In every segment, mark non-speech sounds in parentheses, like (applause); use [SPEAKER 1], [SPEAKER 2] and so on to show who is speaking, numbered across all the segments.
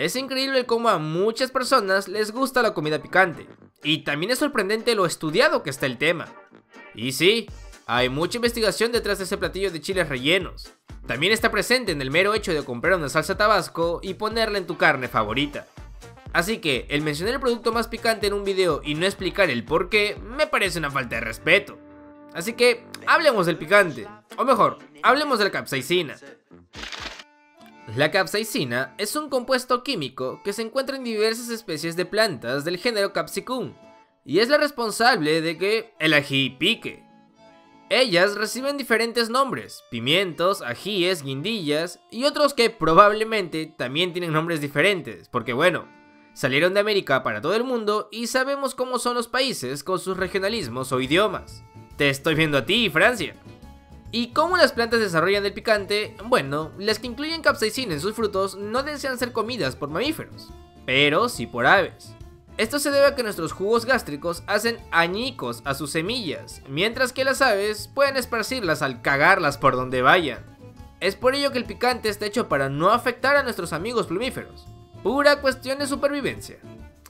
[SPEAKER 1] Es increíble cómo a muchas personas les gusta la comida picante. Y también es sorprendente lo estudiado que está el tema. Y sí, hay mucha investigación detrás de ese platillo de chiles rellenos. También está presente en el mero hecho de comprar una salsa tabasco y ponerla en tu carne favorita. Así que el mencionar el producto más picante en un video y no explicar el por qué me parece una falta de respeto. Así que hablemos del picante, o mejor, hablemos de la capsaicina. La capsaicina es un compuesto químico que se encuentra en diversas especies de plantas del género Capsicum y es la responsable de que el ají pique. Ellas reciben diferentes nombres, pimientos, ajíes, guindillas y otros que probablemente también tienen nombres diferentes, porque bueno, salieron de América para todo el mundo y sabemos cómo son los países con sus regionalismos o idiomas. Te estoy viendo a ti, Francia. ¿Y cómo las plantas desarrollan el picante? Bueno, las que incluyen capsaicina en sus frutos no desean ser comidas por mamíferos, pero sí por aves. Esto se debe a que nuestros jugos gástricos hacen añicos a sus semillas, mientras que las aves pueden esparcirlas al cagarlas por donde vayan. Es por ello que el picante está hecho para no afectar a nuestros amigos plumíferos. Pura cuestión de supervivencia.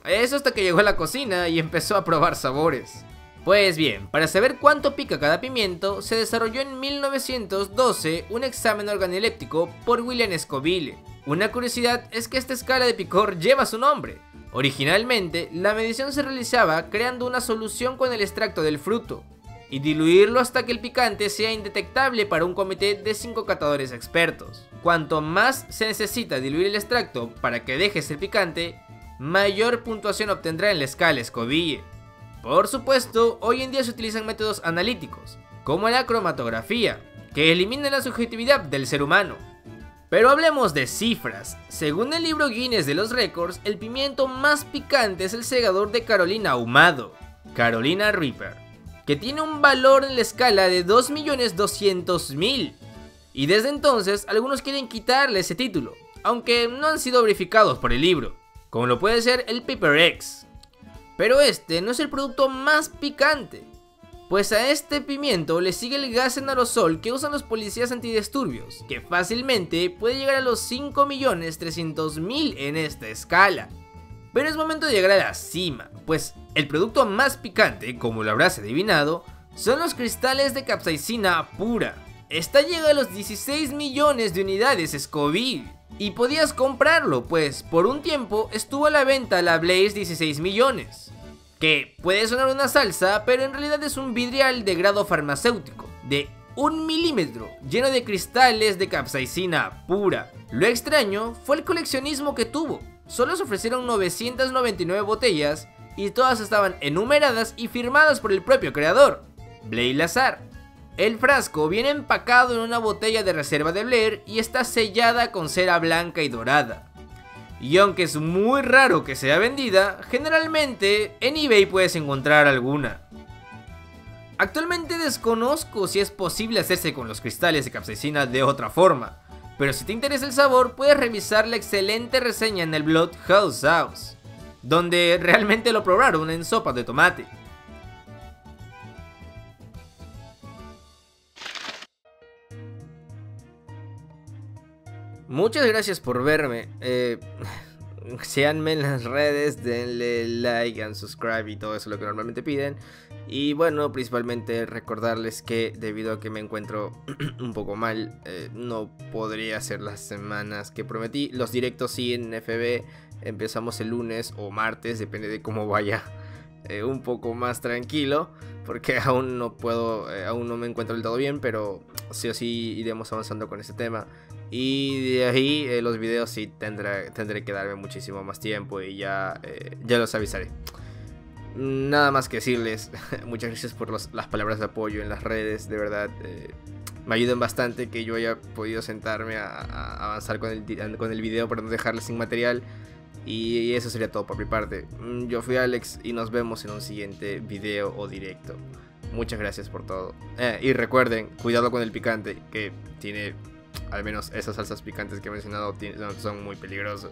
[SPEAKER 1] Eso hasta que llegó a la cocina y empezó a probar sabores. Pues bien, para saber cuánto pica cada pimiento, se desarrolló en 1912 un examen organoléptico por William Scoville. Una curiosidad es que esta escala de picor lleva su nombre. Originalmente, la medición se realizaba creando una solución con el extracto del fruto y diluirlo hasta que el picante sea indetectable para un comité de 5 catadores expertos. Cuanto más se necesita diluir el extracto para que deje ser picante, mayor puntuación obtendrá en la escala Scoville. Por supuesto, hoy en día se utilizan métodos analíticos, como la cromatografía, que eliminan la subjetividad del ser humano. Pero hablemos de cifras. Según el libro Guinness de los récords, el pimiento más picante es el segador de Carolina ahumado, Carolina Reaper, que tiene un valor en la escala de 2.200.000. Y desde entonces algunos quieren quitarle ese título, aunque no han sido verificados por el libro, como lo puede ser el Pepper X, pero este no es el producto más picante, pues a este pimiento le sigue el gas en aerosol que usan los policías antidisturbios, que fácilmente puede llegar a los 5.300.000 en esta escala. Pero es momento de llegar a la cima, pues el producto más picante, como lo habrás adivinado, son los cristales de capsaicina pura. Esta llega a los 16 millones de unidades Scoville. Y podías comprarlo, pues por un tiempo estuvo a la venta la Blaze 16 millones que puede sonar una salsa, pero en realidad es un vidrial de grado farmacéutico, de un milímetro, lleno de cristales de capsaicina pura. Lo extraño fue el coleccionismo que tuvo. Solo se ofrecieron 999 botellas y todas estaban enumeradas y firmadas por el propio creador, Blair Lazar. El frasco viene empacado en una botella de reserva de Blair y está sellada con cera blanca y dorada. Y aunque es muy raro que sea vendida, generalmente en eBay puedes encontrar alguna. Actualmente desconozco si es posible hacerse con los cristales de capsaicina de otra forma, pero si te interesa el sabor puedes revisar la excelente reseña en el blog House House, donde realmente lo probaron en sopa de tomate. Muchas gracias por verme. Eh, síganme en las redes, denle like and subscribe y todo eso lo que normalmente piden. Y bueno, principalmente recordarles que debido a que me encuentro (clears throat) un poco mal, eh, no podría hacer las semanas que prometí. Los directos sí en FB empezamos el lunes o martes, depende de cómo vaya. Eh, un poco más tranquilo porque (laughs) aún no puedo, eh, aún no me encuentro del todo bien, pero sí o sí iremos avanzando con este tema. Y de ahí eh, los videos sí tendré, tendré que darme muchísimo más tiempo y ya, eh, ya los avisaré. Nada más que decirles, (laughs) muchas gracias por las palabras de apoyo en las redes, de verdad. Eh, me ayudan bastante que yo haya podido sentarme a, avanzar con el, con el video para no dejarles sin material. Y eso sería todo por mi parte. Mm, yo fui Alex y nos vemos en un siguiente video o directo. Muchas gracias por todo. y recuerden, cuidado con el picante, que tiene al menos esas salsas picantes que he mencionado son muy peligrosas.